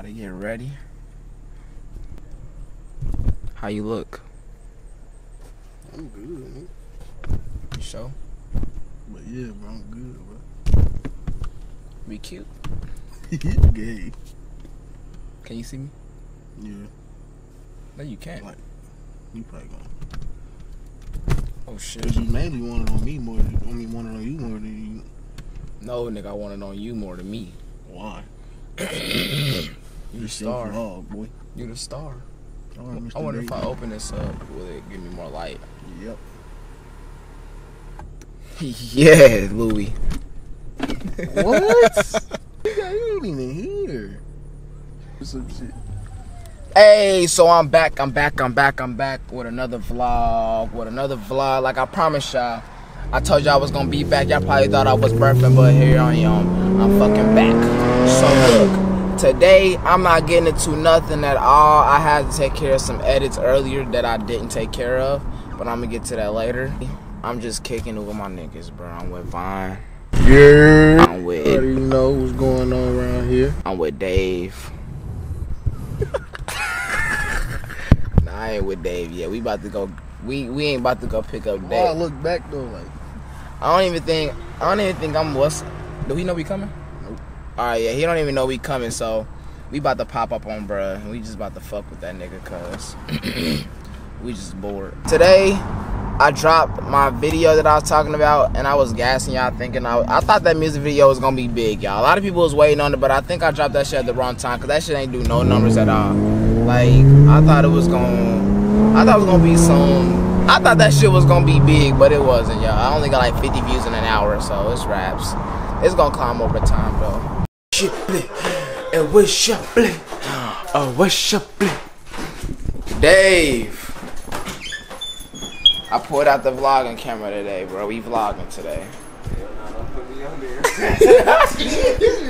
Gotta get ready. How you look? I'm good, man. You sure? But yeah, bro, I'm good, bro. Be cute. Gay. Can you see me? Yeah, No, you can't. Like- you probably gonna. Oh shit. Cause you mainly wanted on me more. Than, I mean, wanted on you more than you. No, nigga, I want it on you more than me. Why? You the star. Oh boy. You the star. Right. I wonder if I open this up, will it give me more light? Yep. yeah, Louis. What? you ain't even here. Some shit. Hey, so I'm back, I'm back, I'm back, I'm back with another vlog, with another vlog. Like I promised y'all, I told y'all I was gonna be back. Y'all probably thought I was birthing, but here I am. I'm fucking back. So look, today I'm not getting into nothing at all. I had to take care of some edits earlier that I didn't take care of, but I'm gonna get to that later. I'm just kicking it with my niggas, bro. I'm with Vine. Yeah. I'm with Already know what's going on around here. I'm with Dave. nah, I ain't with Dave yet. We about to go. We we ain't about to go pick up Why I Dave. look back though, like I don't even think. I don't even think I'm. What's? Do we know we coming? All right, yeah. He don't even know we coming. So we about to pop up on bruh. and We just about to fuck with that nigga, cause we just bored. Today, I dropped my video that I was talking about, and I was gassing y'all, thinking I, I thought that music video was gonna be big, y'all. A lot of people was waiting on it, but I think I dropped that shit at the wrong time, cause that shit ain't do no numbers at all. Like I thought it was gonna, I thought it was gonna be some. I thought that shit was gonna be big, but it wasn't, y'all. I only got like 50 views in an hour, so it's raps. It's gonna climb over time, though. Shit, and what's up, Oh, what's up, Dave. I pulled out the vlogging camera today, bro. We vlogging today.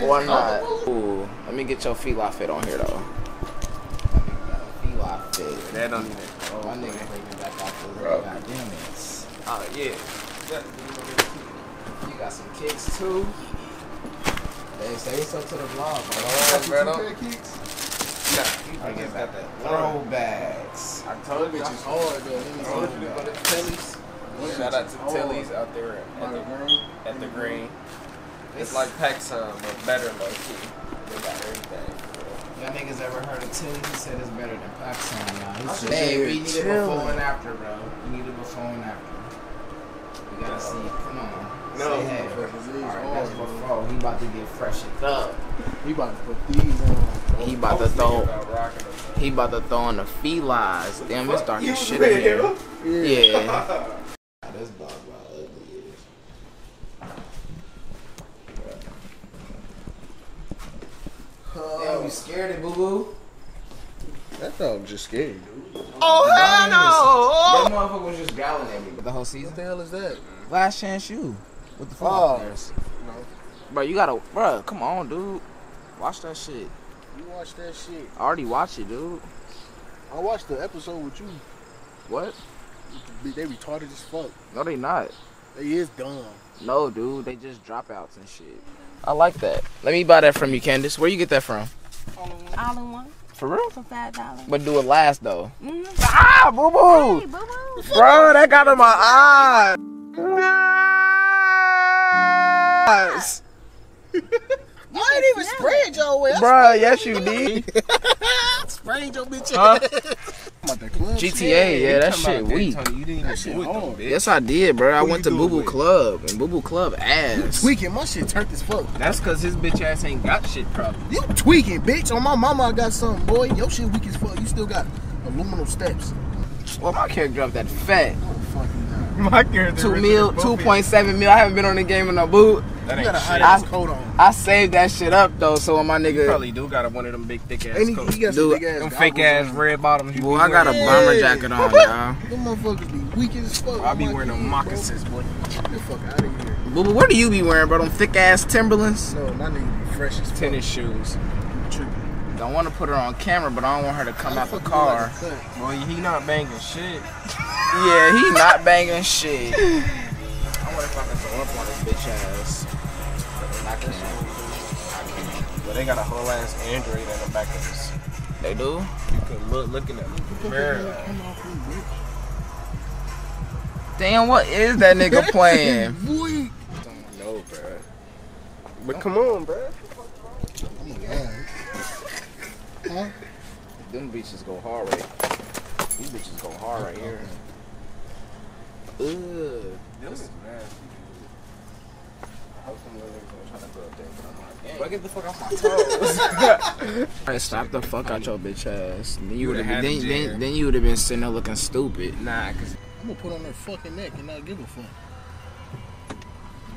Why not? Ooh, let me get your fila fit on here though. Fila fit. That don't even. Oh, my nigga bringing back off the Bro. goddamn it. Oh yeah. You got some kicks too. They say what's up to the vlog, bro. Oh, bro, don't- Nah, I I get just back got that. throwbacks. I told you. bitch is hard though. I told you to go to Tilly's. Shout out to Tilly's out there at the, at the green. It's like PacSun, but better low key. They got everything. Y'all niggas ever heard of Tilly? He said it's better than Pakistan, y'all. He I hey, we need it before and after, bro. We need it before and after. We gotta see. Come on. No. Say hey. Motherfuckers is Alright, that's hard, before. He about to get freshened up. We about to put these on. He about to I was thinking throw. about. He about to throw on the felines. Damn, it's dark as shit in here. Yeah. This dog about ugly is. Damn, you scared of boo boo? That dog just scared, dude. Oh hell no! Oh. That motherfucker was just growling at me. The whole season. What the hell is that? Last chance you. With the football Oh. players. No. Bro, you gotta, bro. Come on, dude. Watch that shit. You watch that shit. I already watched it, dude. I watched the episode with you. What? They retarded as fuck. No, they not. They is dumb. No, dude. They just dropouts and shit. I like that. Let me buy that from you, Candace. Where you get that from? All in one For real? for five dollars. But do it last though. Mm-hmm. Ah, boo Hey, boo. boo boo. Bro, that got in my eye. Eyes. I ain't even sprayed your way. Bro, yes you did. sprayed your bitch Huh? I'm at that club. GTA, yeah, that Talking shit weak. You didn't even That shit do it though, hard. Yes, I did, bro. I went to do Boo Boo? Club, and Boo Boo Club ass. Tweaking, my shit turned as fuck. That's cause his bitch ass ain't got shit probably. You tweaking, bitch. On my mama, I got something, boy. Your shit weak as fuck. You still got aluminum steps. Well, my character dropped that fat. Oh, fucking My character. Two mil, two point seven mil. I haven't been on the game in a boot. That You got ain't a hot ass I- coat on. I saved that shit up though, so when my nigga, Probably do got one of them big thick ass And he, coats. he got some Dude, big ass Them fake ass red bottoms. You boy, I got a bomber Yeah. jacket on, y'all. Them motherfuckers be weak as fuck. I be wearing them moccasins, boy. Get the fuck out of here. Boo Boo, what do you be wearing, bro? Them thick ass Timberlands. No, my nigga be fresh as fuck. Tennis shoes. Tripping. Don't want to put her on camera, but I don't want her to come How out the fuck car. like? Boy, he not banging shit. Yeah, he not banging shit. I wonder if I can throw up on his bitch ass. But I can't. I can't. But They got a whole ass Android in the back of this. They do. You can look looking at the mirror. Come off me, bitch. Damn, what is that nigga playing? Boy. Don't know, bro. But come on, bro. God. Huh? Them bitches go hard right. These bitches go hard right here. Ugh. This is nasty. Bro, get the fuck off my toes. Alright, stop the fuck out your bitch ass. Then you would would've have had then, then, then you would have been sitting there looking stupid. Nah, cause I'm gonna put on her fucking neck and not give a fuck.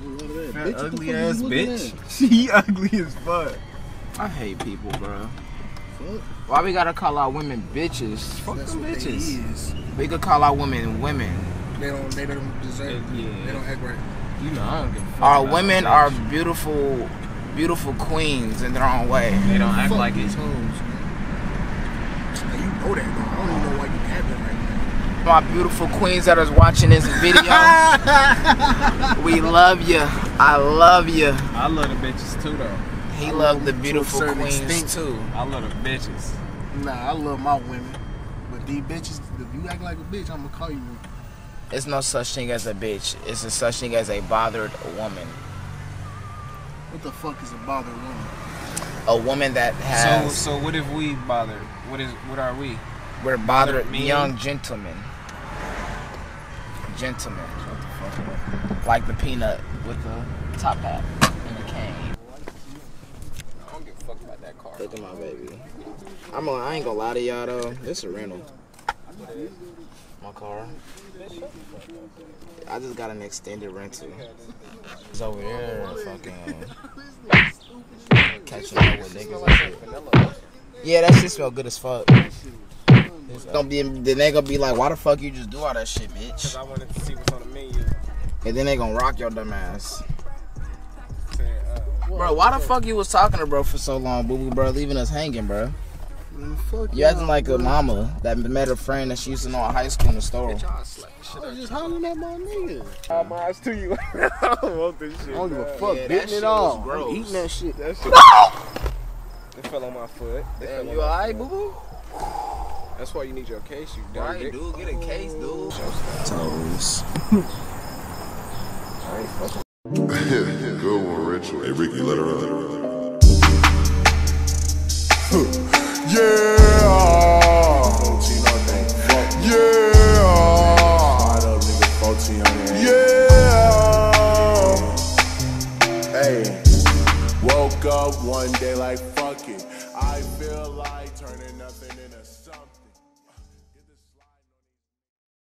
That. that Bitch, what the ugly ass you looking bitch. She ugly as fuck. I hate people, bro. Fuck. Why we gotta call our women bitches? Fuck That's them bitches. they. We could call our women women. They don't. They don't deserve. Yeah. They don't act right. You know, I don't give a fuck. Our women no are beautiful, beautiful queens in their own way. They don't act Fuck like these it. hoes. man. You know that, though. I don't even know why you have that right now. My beautiful queens that is watching this video, we love you. I love you. I love the bitches too, though. He I loved the them to beautiful certain queens extent. too. I love the bitches. Nah, I love my women. But these bitches, if you act like a bitch, I'm gonna call you one. It's no such thing as a bitch. It's a such thing as a bothered woman. What the fuck is a bothered woman? A woman that has so so what if we bothered? What is? What are we? we're bothered young gentlemen. Gentlemen. Like the peanut with the top hat and the cane. I don't give a fuck about that car. Look at my baby. I'm gonna, I ain't gonna lie to y'all though. This a rental. My car. I just got an extended rental. It's over there fucking catching up with niggas and shit. Yeah, that shit smell good as fuck. Don't be then they gonna be like, why the fuck you just do all that shit, bitch? I wanted to see what's on the menu. And then they gonna rock your dumb ass. Uh, Bro, why the fuck you was talking to bro for so long, boo boo, bro, leaving us hanging, bro? Man, fuck You acting y'all, like a mama that met a friend that she used to know in high school in the store. y'all slap the shit I out was just hollering at my nigga. of my eyes to you. I don't want this shit. I don't give a fuck. Yeah, that shit it all. gross. I'm eating that shit. That shit. It fell on my foot. It Damn, you alright, boo boo? That's why you need your case, you dumb Right, dude, get a case, dude. Toes. Good one, Rachel. Hey, Ricky, let her up. Like fuck it. I feel like turning nothing into something.